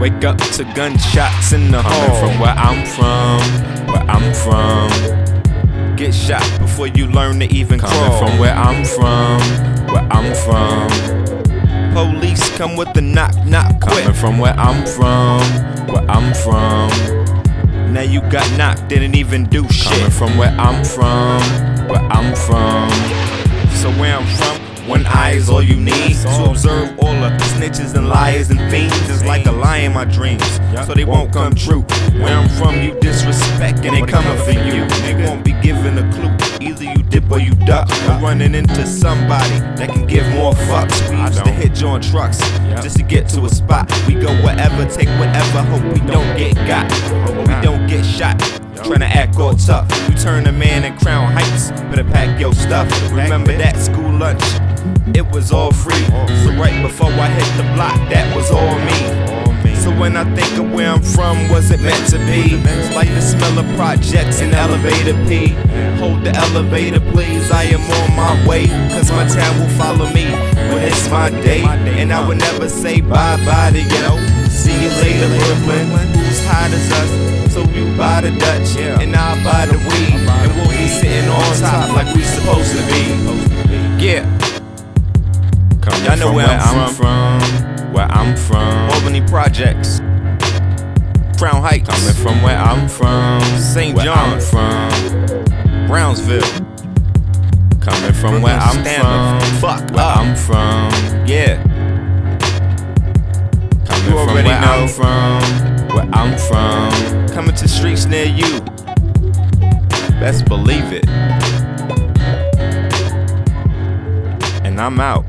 Wake up to gunshots in the Coming hall. from where I'm from, where I'm from. Get shot before you learn to even Coming crawl. from where I'm from, where I'm from. Police come with the knock knock Coming quick. from where I'm from, where I'm from. Now you got knocked, didn't even do Coming shit. from where I'm from, where I'm from. So where I'm from, one eye is all you need to observe snitches and liars and fiends. It's like a lie in my dreams, so they won't come true. Where I'm from, you disrespect and they coming for you. They won't be given a clue. Either you dip or you duck. You're running into somebody that can give more fucks. We used to hit joint trucks just to get to a spot. We go wherever, take whatever. Hope we don't get got, hope we don't get shot. Trying to act all tough. You turn a man in Crown Heights, better pack your stuff. Remember that school lunch? It was all free. So right before I hit the block, that was all me. So when I think of where I'm from, was it meant to be? It's like the smell of projects in elevator P. Hold the elevator, please. I am on my way. Cause my town will follow me when it's my day. And I will never say bye bye to you. See you later, Brooklyn. Who's hot as us? So you buy the Dutch, and I'll buy the weed. And we'll be sitting on top like we supposed to be. Yeah. Coming Y'all know from where where I'm I'm from, where I'm from. Albany Projects, Crown Heights, Coming from where I'm from, St. I'm from. Brownsville. Coming from where I'm from, fuck where. I'm from. Yeah, Coming You from already where know. I'm from, where I'm from. coming to streets near you. Best believe it. And I'm out.